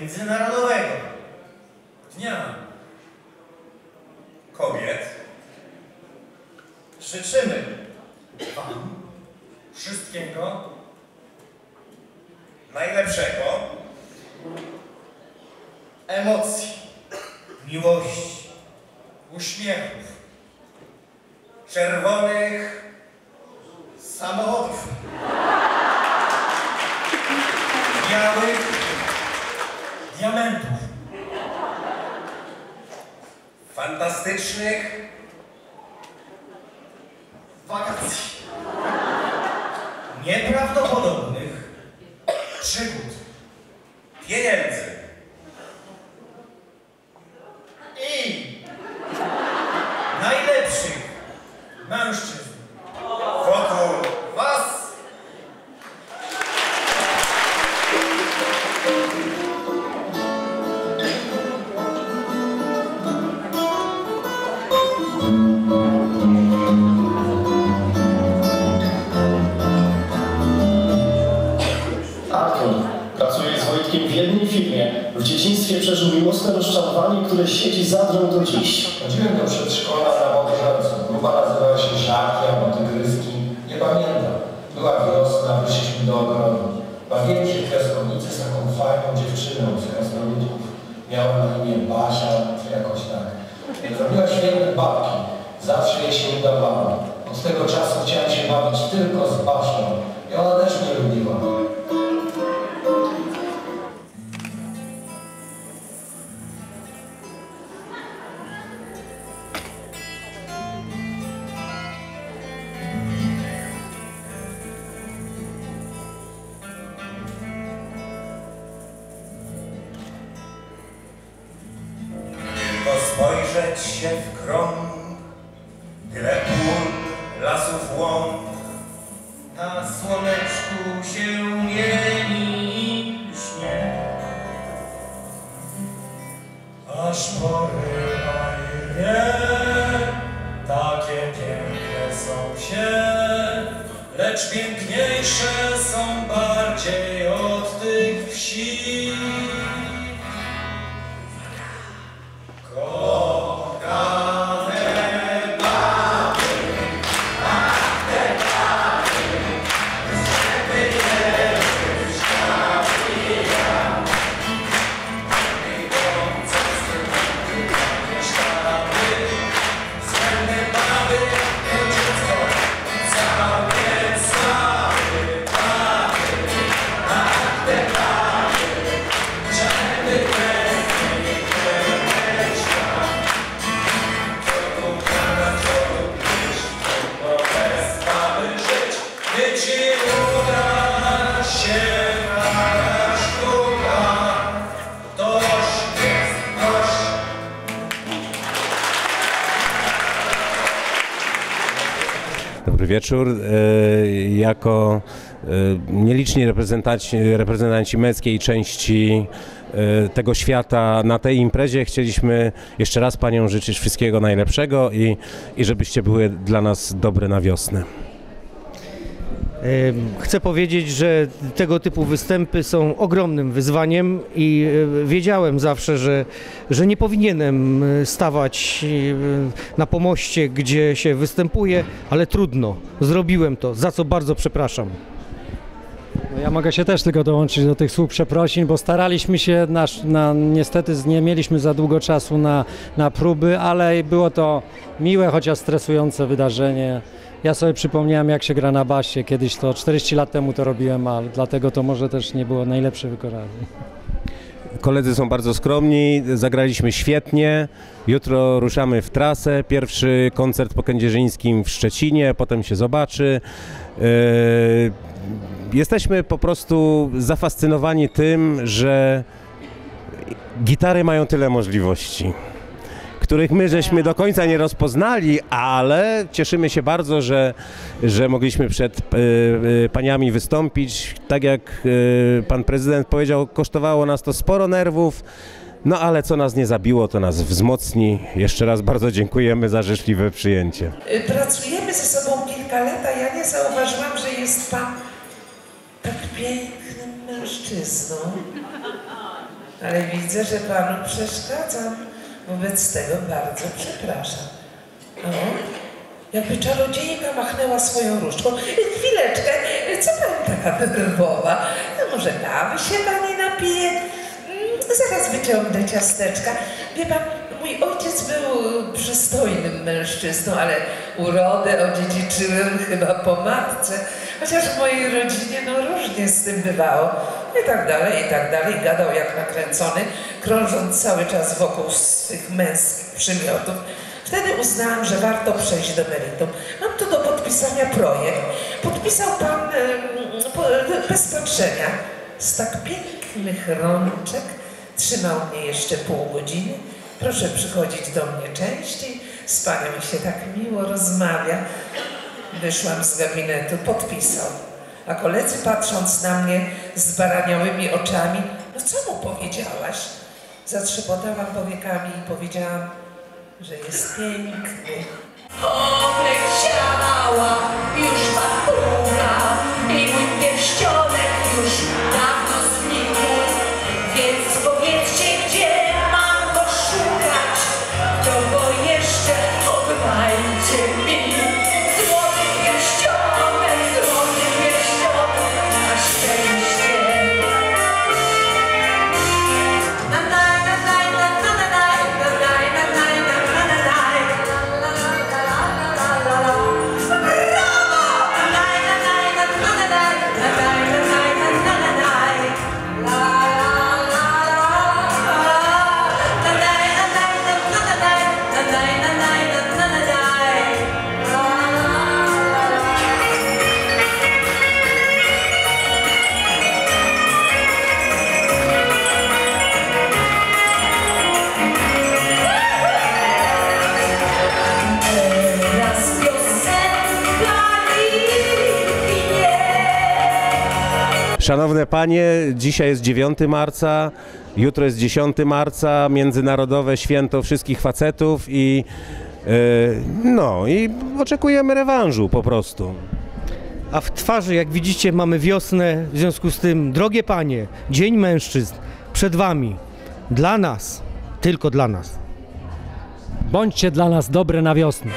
Międzynarodowego Dnia Kobiet. życzymy Wam wszystkiego Najlepszego. emocji, miłości, uśmiechów, Czerwonych. samochodów, białych diamentów, Fantastycznych. wakacji, nieprawdopodobnych przygód Pieniędzy. Pracuje z Wojtkiem w jednej firmie. W dzieciństwie przeżył miłosne rozczarowanie, które siedzi za drą do dziś. Chodziłem do przedszkola na Wodorzelcu. Grupa nazywała się Żarki albo Tygryski. Nie pamiętam. Była wiosna, wyszliśmy do ogrodu. Bawiłem się w piaskownicy z taką fajną dziewczyną z krasnoludków. Miała na imię Basia, czy jakoś tak. Robiła świetne babki. Zawsze jej się udawało. Od tego czasu chciałem się bawić tylko z Basią. I ona też mnie lubiła. Się w krąg. Tyle pól, lasów łąk. na słoneczku się mieni śnie. Aż porywa i wie, takie piękne są się, lecz piękniejsze są bardziej Dobry wieczór. E, Jako e, nieliczni reprezentanci, reprezentanci męskiej części e, tego świata na tej imprezie chcieliśmy jeszcze raz Panią życzyć wszystkiego najlepszego i, i żebyście były dla nas dobre na wiosnę. Chcę powiedzieć, że tego typu występy są ogromnym wyzwaniem i e, wiedziałem zawsze, że, że nie powinienem e, stawać e, na pomoście, gdzie się występuje, ale trudno. Zrobiłem to, za co bardzo przepraszam. No ja mogę się też tylko dołączyć do tych słów przeprosin, bo staraliśmy się, nasz, na, niestety nie mieliśmy za długo czasu na, na próby, ale było to miłe, chociaż stresujące wydarzenie. Ja sobie przypomniałem, jak się gra na basie. Kiedyś to 40 lat temu to robiłem, ale dlatego to może też nie było najlepsze wykonanie. Koledzy są bardzo skromni, zagraliśmy świetnie. Jutro ruszamy w trasę. Pierwszy koncert po Kędzierzyńskim w Szczecinie, potem się zobaczy. Yy, Jesteśmy po prostu zafascynowani tym, że gitary mają tyle możliwości, których my żeśmy do końca nie rozpoznali, ale cieszymy się bardzo, że, że mogliśmy przed e, e, paniami wystąpić. Tak jak e, pan prezydent powiedział, kosztowało nas to sporo nerwów. No ale co nas nie zabiło, to nas wzmocni. Jeszcze raz bardzo dziękujemy za życzliwe przyjęcie. Pracujemy ze sobą kilka lat, a ja nie zauważyłam, że jest pan tak pięknym mężczyzną. Ale widzę, że panu przeszkadzam. Wobec tego bardzo przepraszam. O, jakby czarodziejka machnęła swoją różdżką. Chwileczkę, co pani taka nerwowa? No może kawy się pani napije? Mm, Zaraz wyciągnę ciasteczka. Wie pan, mój ojciec był przystojnym mężczyzną, ale urodę odziedziczyłem chyba po matce. Chociaż w mojej rodzinie no różnie z tym bywało. I tak dalej, i tak dalej. Gadał jak nakręcony, krążąc cały czas wokół swych męskich przymiotów. Wtedy uznałam, że warto przejść do meritum. Mam tu do podpisania projekt. Podpisał pan po, bez patrzenia. Z tak pięknych rączek trzymał mnie jeszcze pół godziny. Proszę przychodzić do mnie częściej. Z panią mi się tak miło rozmawia. Wyszłam z gabinetu, podpisał. A koledzy patrząc na mnie z baraniałymi oczami, no co mu powiedziałaś? Zatrzepotałam powiekami i powiedziałam, że jest piękny. Szanowne panie, dzisiaj jest 9 marca, jutro jest 10 marca, Międzynarodowe Święto Wszystkich Facetów i e, no i oczekujemy rewanżu po prostu. A w twarzy, jak widzicie, mamy wiosnę, w związku z tym, drogie panie, Dzień Mężczyzn przed wami, dla nas, tylko dla nas. Bądźcie dla nas dobre na wiosnę.